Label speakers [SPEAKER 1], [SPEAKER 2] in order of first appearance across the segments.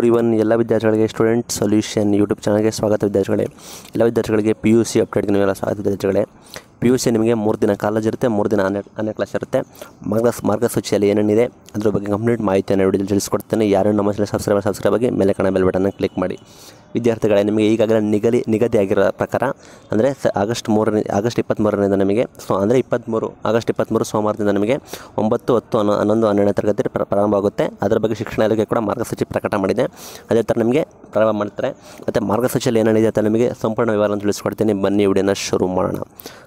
[SPEAKER 1] ಇವನ್ ಎಲ್ಲ ವಿದ್ಯಾರ್ಥಿಗಳಿಗೆ student solution YouTube ಚಾನಲ್ಗೆ ಸ್ವಾಗತ ವಿದ್ಯಾರ್ಥಿಗಳೇ. ಎಲ್ಲ ವಿದ್ಯಾರ್ಥಿಗಳಿಗೆ ಪಿ ಯು ಸಿ ಅಪ್ಡೇಟ್ಗೆ ನೀವೆಲ್ಲ ಸ್ವಾಗತ ವಿದ್ಯಾರ್ಥಿಗಳೇ. ಪಿ ಯು ಸಿ ನಿಮಗೆ ಮೂರು ದಿನ ಕಾಲೇಜ್ ಇರುತ್ತೆ ಮೂರು ದಿನ ಆನ್ಲೈನ್ ಆನ್ಲೈನ್ ಕ್ಲಾಸ್ ಇರುತ್ತೆ. ಮಾರ್ಗ, ಮಾರ್ಗಸೂಚಿಯಲ್ಲಿ ಏನೇನಿದೆ, ಅದ್ರ ಬಗ್ಗೆ ಕಂಪ್ಲೀಟ್ ಮಾಹಿತಿಯನ್ನು ವಿಡಿಯೋದಲ್ಲಿ ತಿಳಿಸ್ಕೊಡ್ತೇನೆ. ಯಾರು ನಮ್ಮ ಚಾನಲ್ ಸಬ್ಸ್ಕ್ರೈಬ್ ಸಬ್ಸ್ಕ್ರೈಬ್ ಆಗಿ ಮೇಲೆ ಕಣ ಬೆಲ್ ಬಟನ್ನ ಕ್ಲಿಕ್ ಮಾಡಿ. ವಿದ್ಯಾರ್ಥಿಗಳೇ, ನಿಮಗೆ ಈಗಾಗಲೇ ನಿಗದಿ ನಿಗದಿ ಆಗಿರೋ ಪ್ರಕಾರ, ಅಂದರೆ ಆಗಸ್ಟ್ ಮೂರನೇ, ಆಗಸ್ಟ್ ಇಪ್ಪತ್ತ್ಮೂರರಿಂದ ನಮಗೆ ಸೊ, ಅಂದರೆ ಇಪ್ಪತ್ತ್ಮೂರು ಆಗಸ್ಟ್ ಇಪ್ಪತ್ತ್ಮೂರು ಸೋಮವಾರದಿಂದ ನಮಗೆ ಒಂಬತ್ತು, ಹತ್ತು, ಹನ್ನೊ, ಹನ್ನೊಂದು, ಹನ್ನೆರಡನೇ ತರಗತಿ ಪ್ರಾರಂಭ ಆಗುತ್ತೆ ಅದರ ಬಗ್ಗೆ ಶಿಕ್ಷಣ ಇಲಾಖೆ ಕೂಡ ಮಾರ್ಗಸೂಚಿ ಪ್ರಕಟ ಮಾಡಿದೆ. ಅದೇ ಥರ ನಿಮಗೆ ಪ್ರಾರಂಭ ಮಾಡ್ತಾರೆ. ಮತ್ತು ಮಾರ್ಗಸೂಚಿಯಲ್ಲಿ ಏನೇನಿದೆ ಅಂತ ನಿಮಗೆ ಸಂಪೂರ್ಣ ವಿವರ ತಿಳಿಸ್ಕೊಡ್ತೀನಿ. ಬನ್ನಿ ವಿಡಿಯೋನ ಶುರು ಮಾಡೋಣ.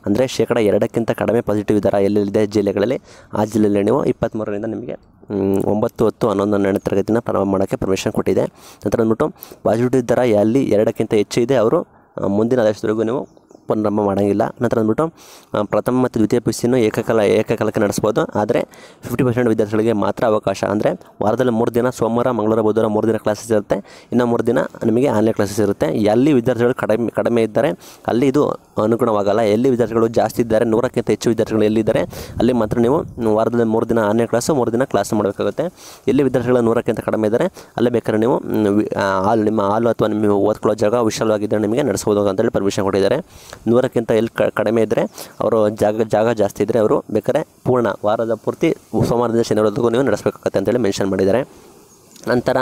[SPEAKER 1] ಅಂದರೆ ಶೇಕಡ ಎರಡಕ್ಕಿಂತ ಕಡಿಮೆ ಪಾಸಿಟಿವ್ ದರ ಎಲ್ಲೆಲ್ಲಿದೆ? ಜಿಲ್ಲೆಗಳಲ್ಲಿ. ಆ ಜಿಲ್ಲೆಯಲ್ಲಿ ನೀವು ಇಪ್ಪತ್ತ್ಮೂರರಿಂದ ನಿಮಗೆ ಒಂಬತ್ತು, ಹತ್ತು, ಹನ್ನೊಂದು, ಹನ್ನೆರಡು ತರಗತಿನ ಪ್ರಾರಂಭ ಮಾಡೋಕ್ಕೆ ಪರ್ಮಿಷನ್ ಕೊಟ್ಟಿದೆ. ನಂತರ ಅಂದ್ಬಿಟ್ಟು ಪಾಸಿಟಿವ್ ದರ ಎಲ್ಲಿ ಎರಡಕ್ಕಿಂತ ಹೆಚ್ಚು ಇದೆ. ಅವರು ಮುಂದಿನ ಆದೇಶದವರೆಗೂ ನೀವು ಪ್ರಾರಂಭ ಮಾಡೋಂಗಿಲ್ಲ. ನಂತರ ಅಂದ್ಬಿಟ್ಟು ಪ್ರಥಮ ಮತ್ತು ದ್ವಿತೀಯ ಪಿ ಏಕಕಾಲ, ಏಕಕಾಲಕ್ಕೆ ನಡೆಸ್ಬೋದು. ಆದರೆ ಫಿಫ್ಟಿ ಪರ್ಸೆಂಟ್ ವಿದ್ಯಾರ್ಥಿಗಳಿಗೆ ಮಾತ್ರ ಅವಕಾಶ. ಅಂದರೆ ವಾರದಲ್ಲಿ ಮೂರು ದಿನ, ಸೋಮವಾರ, ಮಂಗಳವಾರ, ಬುಧವಾರ ಮೂರು ದಿನ ಕ್ಲಾಸಸ್ ಇರುತ್ತೆ. ಇನ್ನು ಮೂರು ದಿನ ನಿಮಗೆ ಆನ್ಲೈನ್ ಕ್ಲಾಸಸ್ ಇರುತ್ತೆ. ಎಲ್ಲಿ ವಿದ್ಯಾರ್ಥಿಗಳು ಕಡಿಮೆ ಕಡಿಮೆ ಇದ್ದಾರೆ, ಅಲ್ಲಿ ಇದು ಅನುಗುಣವಾಗಲ್ಲ. ಎಲ್ಲಿ ವಿದ್ಯಾರ್ಥಿಗಳು ಜಾಸ್ತಿ ಇದ್ದಾರೆ, ನೂರಕ್ಕಿಂತ ಹೆಚ್ಚು ವಿದ್ಯಾರ್ಥಿಗಳು ಎಲ್ಲಿದ್ದಾರೆ, ಅಲ್ಲಿ ಮಾತ್ರ ನೀವು ವಾರದಲ್ಲಿ ಮೂರು ದಿನ ಆನ್ಲೈನ್ ಕ್ಲಾಸು ಮೂರು ದಿನ ಕ್ಲಾಸ್ ಮಾಡಬೇಕಾಗುತ್ತೆ. ಎಲ್ಲಿ ವಿದ್ಯಾರ್ಥಿಗಳು ನೂರಕ್ಕಿಂತ ಕಡಿಮೆ ಇದ್ದಾರೆ, ಅಲ್ಲೇ ಬೇಕಾದ್ರೆ ನೀವು ಹಾಲು, ನಿಮ್ಮ ಹಾಲು ಅಥವಾ ನಿಮ್ಮ ಓದ್ಕೊಳ್ಳೋ ಜಾಗ ವಿಶಾಲವಾಗಿದ್ದರೆ ನಿಮಗೆ ನಡೆಸ್ಬೋದು ಅಂತೇಳಿ ಪರ್ಮಿಷನ್ ಕೊಟ್ಟಿದ್ದಾರೆ. ನೂರಕ್ಕಿಂತ ಎಲ್ಲಿ ಕಡಿಮೆ ಇದ್ದರೆ ಅವರು ಜಾಗ ಜಾಗ ಜಾಸ್ತಿ ಇದ್ದರೆ ಅವರು ಬೇಕಾದ್ರೆ ಪೂರ್ಣ ವಾರದ ಪೂರ್ತಿ ಸೋಮವಾರದಿಂದ ಶನಿವಾರದವರೆಗೂ ನೀವು ನಡೆಸಬೇಕಾಗತ್ತೆ ಅಂತೇಳಿ ಮೆನ್ಷನ್ ಮಾಡಿದ್ದಾರೆ. ನಂತರ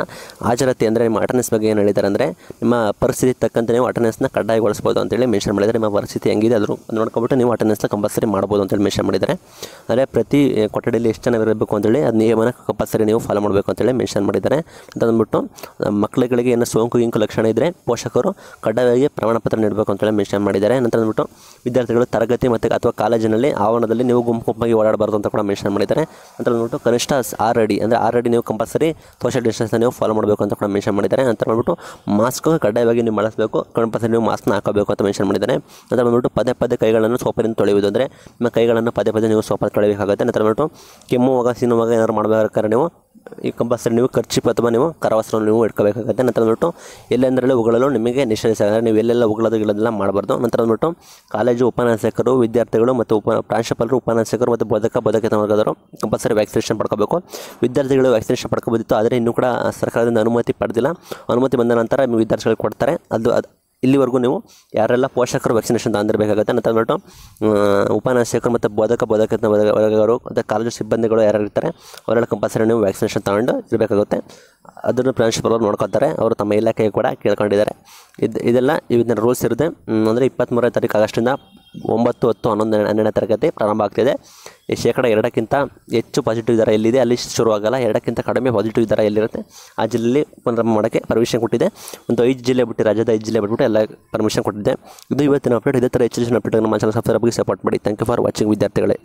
[SPEAKER 1] ಹಾಜರಾತಿ ಅಂದರೆ ನಿಮ್ಮ ಅಟೆಂಡೆನ್ಸ್ ಬಗ್ಗೆ ಏನು ಹೇಳಿದ್ದಾರೆ ಅಂದರೆ ನಿಮ್ಮ ಪರಿಸ್ಥಿತಿ ತಕ್ಕಂತೆ ನೀವು ಅಟೆಂಡೆನ್ಸ್ನ ಕಡ್ಡಾಯಗೊಳಿಸ್ಬೋದು ಅಂತೇಳಿ ಮೆನ್ಷನ್ ಮಾಡಿದ್ದಾರೆ. ನಿಮ್ಮ ಪರಿಸ್ಥಿತಿ ಹೆಂಗಿದೆ ಅದ್ರ ನೋಡ್ಕೊಬಿಟ್ಟು ನೀವು ಅಟೆಂಡೆನ್ಸ್ನ ಕಂಪಲ್ಸರಿ ಮಾಡ್ಬೋದು ಅಂತೇಳಿ ಮೆನ್ಷನ್ ಮಾಡಿದ್ದಾರೆ. ಅಂದರೆ ಪ್ರತಿ ಕೊಠಡಿಯಲ್ಲಿ ಎಷ್ಟು ಜನ ಇರಬೇಕು ಅಂತೇಳಿ ಅದು ನಿಯಮನ ಕಂಪಲ್ಸರಿ ನೀವು ಫಾಲೋ ಮಾಡಬೇಕು ಅಂತೇಳಿ ಮೆನ್ಷನ್ ಮಾಡಿದ್ದಾರೆ. ಅಂತ ಅಂದ್ಬಿಟ್ಟು ಮಕ್ಕಳುಗಳಿಗೆ ಏನು ಸೋಂಕು ಗಿಂಕು ಲಕ್ಷಣ ಇದ್ದರೆ ಪೋಷಕರು ಕಡ್ಡಾಯವಾಗಿ ಪ್ರಮಾಣಪತ್ರ ನೀಡಬೇಕು ಅಂತೇಳಿ ಮೆನ್ಷನ್ ಮಾಡಿದ್ದಾರೆ. ನಂತರ ಅಂದ್ಬಿಟ್ಟು, ವಿದ್ಯಾರ್ಥಿಗಳು ತರಗತಿ ಮತ್ತು ಅಥವಾ ಕಾಲೇಜಿನಲ್ಲಿ ಆವರಣದಲ್ಲಿ ನೀವು ಗುಂಪು ಗುಂಪಾಗಿ ಓಡಾಡಬಾರ್ದು ಅಂತ ಕೂಡ ಮೆನ್ಷನ್ ಮಾಡಿದ್ದಾರೆ. ನಂತರ ಅಂದ್ಬಿಟ್ಟು ಕನಿಷ್ಠ ಆರ್ ಅಡಿ ಅಂದರೆ ಆರ್ ಅಡಿ ನೀವು ಕಂಪಲ್ಸರಿ ಸೋಷಿಯಲ್ ಡಿಸ್ಟೆನ್ಸ್ನ ನೀವು ಫಾಲೋ ಮಾಡಬೇಕು ಅಂತ ಕೂಡ ಮೆನ್ಷನ್ ಮಾಡಿದ್ದಾರೆ. ನಂತರ ಬಂದ್ಬಿಟ್ಟು ಮಾಸ್ಕ್ ಕಡ್ಡಾಯವಾಗಿ ನೀವು ಬಳಸಬೇಕು. ಕಂಪಲ್ಸರಿ ನೀವು ಮಾಸ್ಕ್ನ ಹಾಕಬೇಕು ಅಂತ ಮೆನ್ಷನ್ ಮಾಡಿದ್ದಾರೆ. ನಂತರ ಬಂದ್ಬಿಟ್ಟು ಪದೇ ಪದೇ ಕೈಗಳನ್ನು ಸೋಪರಿಂದ ತೊಳೆಯುವುದು ಅಂದರೆ ನಿಮ್ಮ ಕೈಗಳನ್ನು ಪದೇ ಪದೇ ನೀವು ಸೋಪರ್ ತೊಳೆಯಬೇಕಾಗುತ್ತೆ. ನಂತರ ಬಂದ್ಬಿಟ್ಟು ಕೆಮ್ಮುವಾಗ ಸಿನ್ನುವಾಗ ಏನಾದ್ರು ಮಾಡಬೇಕಾದ್ರೆ ನೀವು ಈ ಕಂಪಲ್ಸರಿ ನೀವು ಖರ್ಚಿಪ್ ಅಥವಾ ನೀವು ಕರವಸ್ತ್ರವನ್ನು ನೀವು ಇಟ್ಕೋಬೇಕಾಗುತ್ತೆ. ನಂತರ ಬಂದ್ಬಿಟ್ಟು ಎಲ್ಲೆಂದರಲ್ಲಿ ಉಗಳಲು ನಿಮಗೆ ನಿಷೇಧಿಸ ಅಂದರೆ ನೀವು ಎಲ್ಲೆಲ್ಲ ಉಗಳೋದು ಗಿಳೋದೆಲ್ಲ ಮಾಡಬಾರ್ದು. ನಂತರ ಬಂದ್ಬಿಟ್ಟು ಕಾಲೇಜು ಉಪನ್ಯಾಸಕರು, ವಿದ್ಯಾರ್ಥಿಗಳು ಮತ್ತು ಉಪ ಪ್ರಾಂಶುಪಾಲರು, ಉಪನ್ಯಾಸಕರು ಮತ್ತು ಬೋಧಕ, ಬೋಧಕೇತರ ವರ್ಗದವರು ಕಂಪಲ್ಸರಿ ವ್ಯಾಕ್ಸಿನೇಷನ್ ಪಡ್ಕೋಬೇಕು. ವಿದ್ಯಾರ್ಥಿಗಳು ವ್ಯಾಕ್ಸಿನೇಷನ್ ಪಡ್ಕೋಬೋದಿತ್ತು ಆದರೆ ಇನ್ನೂ ಕೂಡ ಸರ್ಕಾರದಿಂದ ಅನುಮತಿ ಪಡೆದಿಲ್ಲ. ಅನುಮತಿ ಬಂದ ನಂತರ ವಿದ್ಯಾರ್ಥಿಗಳಿಗೆ ವಿದ್ಯಾರ್ಥಿಗಳು ಕೊಡ್ತಾರೆ. ಅದು ಅದು ಇಲ್ಲಿವರೆಗೂ ನೀವು ಯಾರೆಲ್ಲ ಪೋಷಕರು ವ್ಯಾಕ್ಸಿನೇಷನ್ ತಂದಿರಬೇಕಾಗುತ್ತೆ ಅಂತ ಅಂದ್ಬಿಟ್ಟು ಉಪನ್ಯಾಸಕರು ಮತ್ತು ಬೋಧಕ ಬೋಧಕ ವರ್ಗ- ವರ್ಗದವರು ಮತ್ತು ಕಾಲೇಜು ಸಿಬ್ಬಂದಿಗಳು ಯಾರು ಇರ್ತಾರೆ ಅವರೆಲ್ಲ ಕಂಪಲ್ಸರಿ ನೀವು ವ್ಯಾಕ್ಸಿನೇಷನ್ ತಗೊಂಡು ಇರಬೇಕಾಗುತ್ತೆ. ಅದನ್ನು ಅವರು ನೋಡ್ಕೊತಾರೆ ಅವರು ತಮ್ಮ ಇಲಾಖೆಗೆ ಕೂಡ ಕೇಳ್ಕೊಂಡಿದ್ದಾರೆ. ಇದು, ಇದೆಲ್ಲ ಇದನ್ನ ರೂಲ್ಸ್ ಇರುತ್ತೆ. ಅಂದರೆ ಇಪ್ಪತ್ತ್ಮೂರನೇ ತಾರೀಕು ಆಗಸ್ಟಿಂದ ಒಂಬತ್ತು ಹತ್ತು ಹನ್ನೊಂದು ಹನ್ನೆರಡನೇ ತರಗತಿ ಪ್ರಾರಂಭ ಆಗ್ತಿದೆ. ಈ ಶೇಕಡ ಎರಡಕ್ಕಿಂತ ಹೆಚ್ಚು ಪಾಸಿಟಿವ್ ದರ ಎಲ್ಲಿದೆ? ಅಲ್ಲಿ ಶುರುವಾಗಲ್ಲ. ಎರಡಕ್ಕಿಂತ ಕಡಿಮೆ ಪಾಸಿಟಿವ್ ದರ ಎಲ್ಲಿರುತ್ತೆ? ಆ ಜಿಲ್ಲೆಯಲ್ಲಿ ಪ್ರಾರಂಭ ಮಾಡೋಕ್ಕೆ ಪರ್ಮಿಷನ್ ಕೊಟ್ಟಿದೆ. ಒಂದು ಐದು ಜಿಲ್ಲೆ ಬಿಟ್ಟು, ರಾಜ್ಯದ ಐದು ಜಿಲ್ಲೆ ಬಿಟ್ಬಿಟ್ಟು ಎಲ್ಲ ಪರ್ಮಿಷನ್ ಕೊಟ್ಟಿದೆ. ಇದು ಇವತ್ತಿನ ಅಪ್ಡೇಟ್ ಇದೇ ಥರ ಹೆಚ್ಚು ಅಪ್ಡೇಟ್ ನಮ್ಮ ಚಾನಲ್ ಸಬ್ಸ್ಕ್ರೈಬ್ ಸಪೋರ್ಟ್ ಮಾಡಿ. ಥ್ಯಾಂಕ್ ಯು ಫಾರ್ ವಾಚಿಂಗ್ ವಿದ್ಯಾರ್ಥಿಗಳೇ.